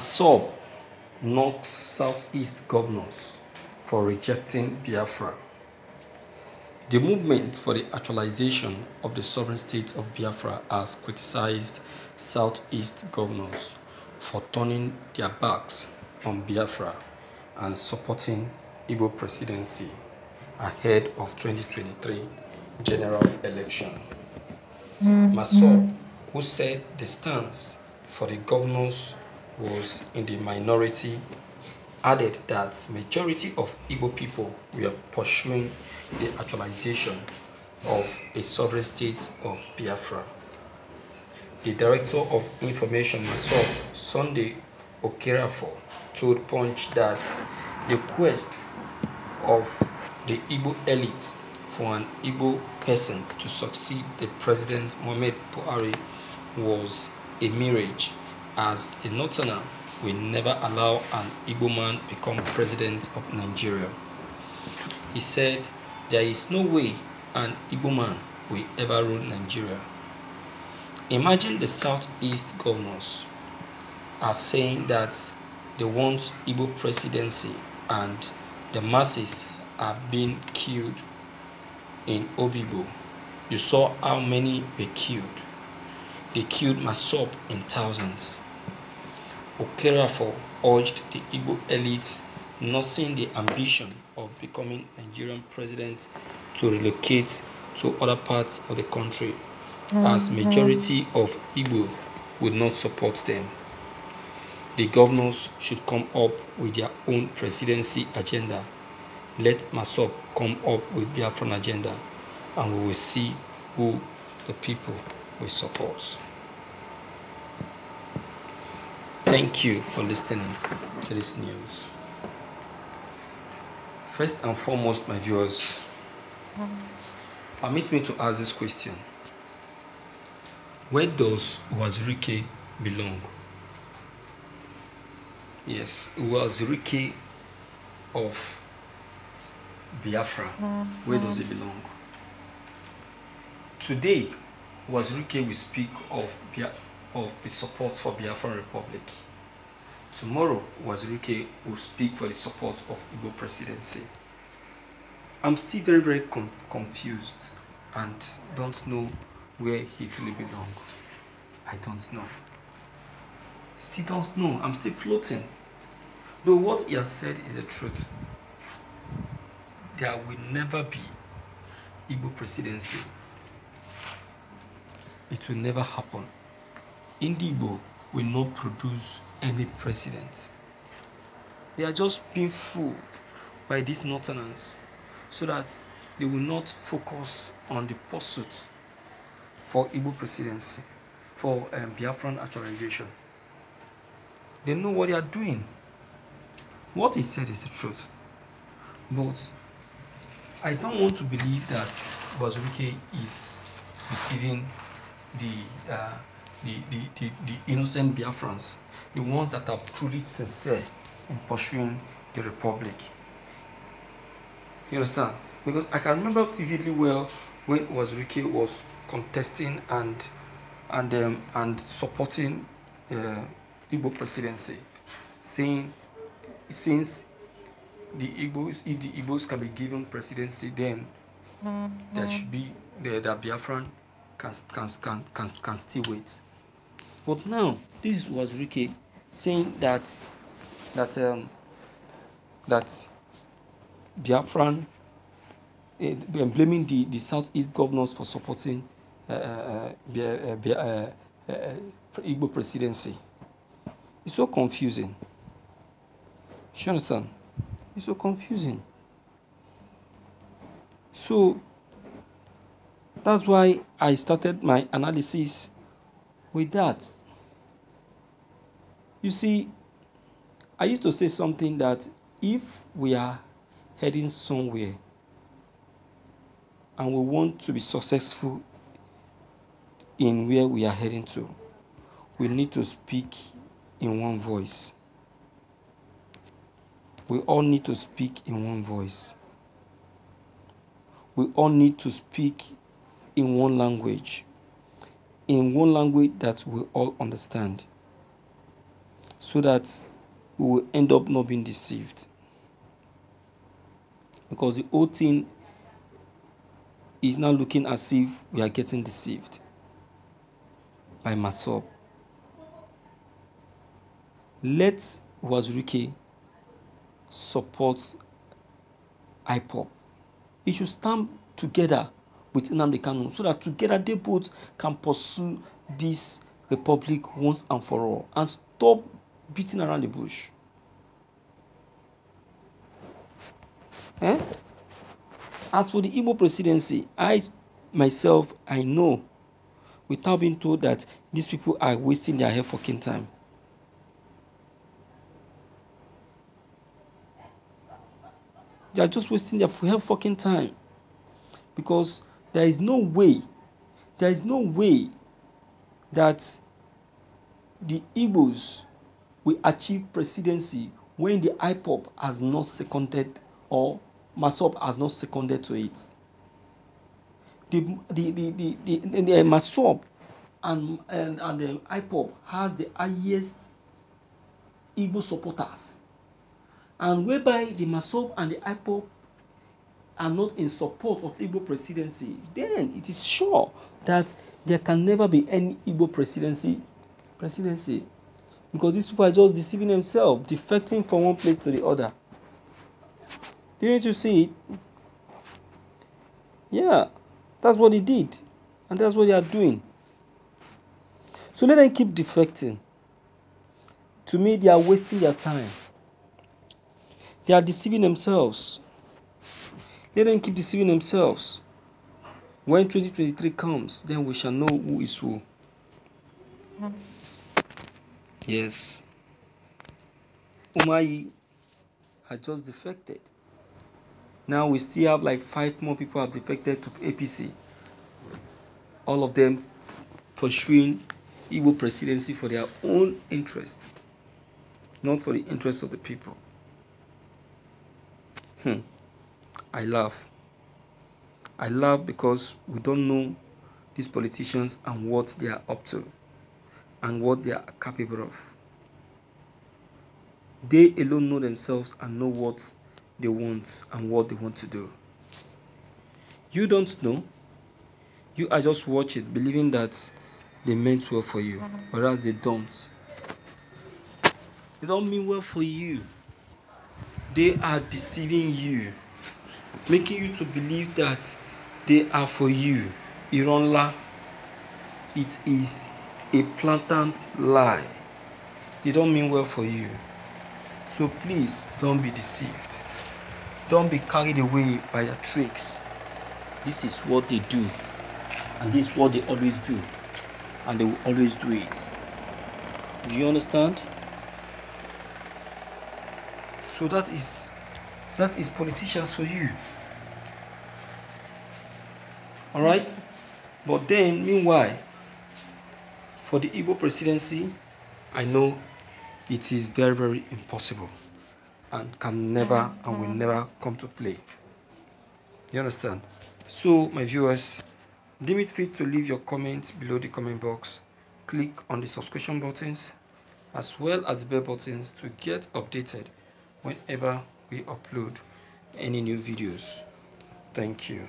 MASSOB knocks Southeast governors for rejecting Biafra. The movement for the actualization of the sovereign state of Biafra has criticized Southeast governors for turning their backs on Biafra and supporting Igbo presidency ahead of 2023 general election. Mm-hmm. MASSOB, who said the stance for the governors was in the minority, added that majority of Igbo people were pursuing the actualization of a sovereign state of Biafra. The Director of Information MASSOB, Sunday Okereafor, told Punch that the quest of the Igbo elite for an Igbo person to succeed the President Mohamed Buhari was a mirage as the Northerner will never allow an Igbo man become president of Nigeria. He said there is no way an Igbo man will ever rule Nigeria. Imagine the Southeast governors are saying that they want Igbo presidency and the masses are being killed in Obigbo. You saw how many were killed. They killed MASSOB in thousands. Okereafor urged the Igbo elites not seeing the ambition of becoming Nigerian president to relocate to other parts of the country as mm-hmm. majority of Igbo would not support them. The governors should come up with their own presidency agenda. Let MASSOB come up with Biafran agenda and we will see who the people will support. Thank you for listening to this news. First and foremost, my viewers, permit me to ask this question. Where does Wazirike belong? Yes, Wazirike of Biafra. Where does it belong? Today, Wazirike will speak of, of the support for Biafran Republic. Tomorrow, Wazirike will speak for the support of Igbo presidency. I'm still very, very conf- confused and don't know where he truly belongs. I don't know. Still don't know. I'm still floating. Though what he has said is the truth. There will never be Igbo presidency. It will never happen. Ndigbo will not produce any president. They are just being fooled by these northerners so that they will not focus on the pursuit for Igbo presidency, for um, Biafran actualization. They know what they are doing. What he said is the truth. But I don't want to believe that Bazuke is deceiving the, uh, the, the, the, the innocent Biafrans, the ones that are truly sincere in pursuing the republic. You understand? Because I can remember vividly well when Wazirike was contesting and and um, and supporting uh, Igbo presidency, saying since the Igbos, if the Igbos can be given presidency, then there should be the, the Biafran can, can, can, can, can still wait. But now, this was Rike saying that that um, that Biafran, eh, blaming the, the Southeast governors for supporting uh, uh, Bia- uh, uh, uh, uh, Igbo presidency. It's so confusing. You understand? It's so confusing. So that's why I started my analysis with that. You see, I used to say something that if we are heading somewhere and we want to be successful in where we are heading to, we need to speak in one voice. We all need to speak in one voice. We all need to speak in one language, in one language that we all understand. so that we will end up not being deceived. Because the whole thing is now looking as if we are getting deceived by MASSOB. Let Wazirike support IPOB. It should stand together with Nnamdi Kanu so that together they both can pursue this republic once and for all and stop beating around the bush. Eh? As for the Igbo presidency, I myself, I know without being told that these people are wasting their hair fucking time. They are just wasting their hair fucking time. Because there is no way, there is no way that the Igbos will achieve presidency when the IPOB has not seconded or MASSOB has not seconded to it. The, the, the, the, the, the, the MASSOB and, and, and the IPOB has the highest Igbo supporters. And whereby the MASSOB and the IPOB are not in support of Igbo presidency, then it is sure that there can never be any Igbo presidency presidency because these people are just deceiving themselves, defecting from one place to the other. Didn't you see it? Yeah, that's what he did, and that's what they are doing. So let them keep defecting. To me, they are wasting their time. They are deceiving themselves. Let them keep deceiving themselves. When 2023 comes, then we shall know who is who. Yes. Umahi had just defected. Now we still have like five more people have defected to APC. All of them pursuing Igbo presidency for their own interest, not for the interest of the people. Hmm. I laugh. I laugh because we don't know these politicians and what they are up to and what they are capable of. They alone know themselves and know what they want and what they want to do. You don't know. You are just watching, believing that they meant well for you, whereas they don't. They don't mean well for you. They are deceiving you, making you to believe that they are for you. Ironla, it is a plantant lie. They don't mean well for you. So please don't be deceived. Don't be carried away by their tricks. This is what they do, and this is what they always do, and they will always do it. Do you understand? So that is that is politicians for you. All right? But then meanwhile, for the Igbo presidency, I know it is very very impossible and can never and will never come to play. You understand? So, my viewers, deem it fit to leave your comments below the comment box. Click on the subscription buttons as well as the bell buttons to get updated whenever we upload any new videos. Thank you.